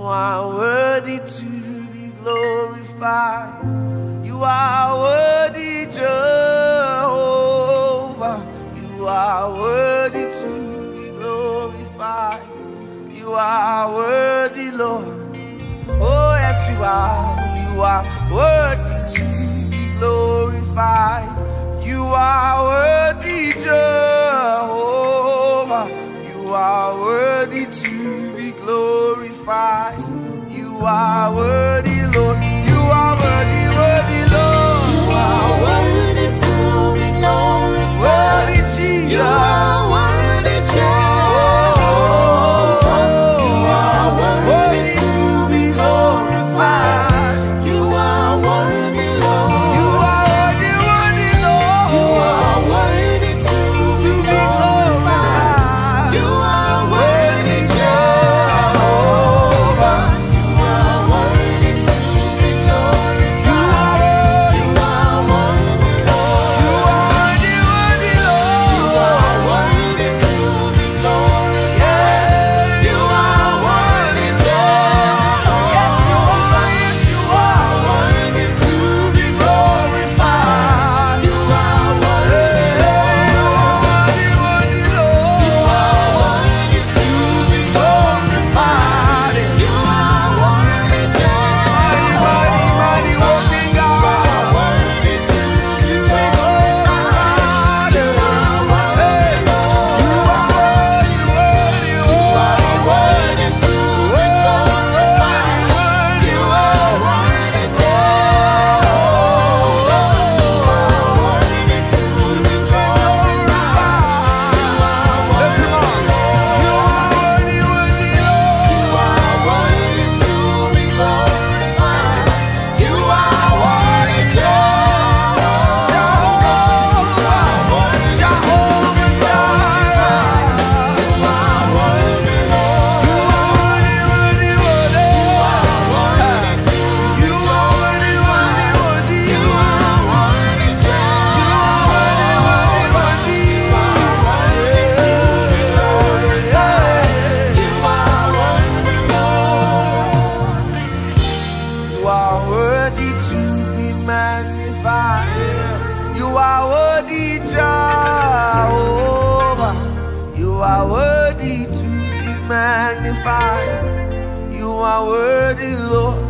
You are worthy to be glorified. You are worthy, Jehovah. You are worthy to be glorified. You are worthy, Lord. Oh, yes, you are. You are worthy to be glorified. You are worthy. are worthy to be glorified. You are worthy, Lord. You are worthy, worthy, Lord. You are worthy. my word is Lord.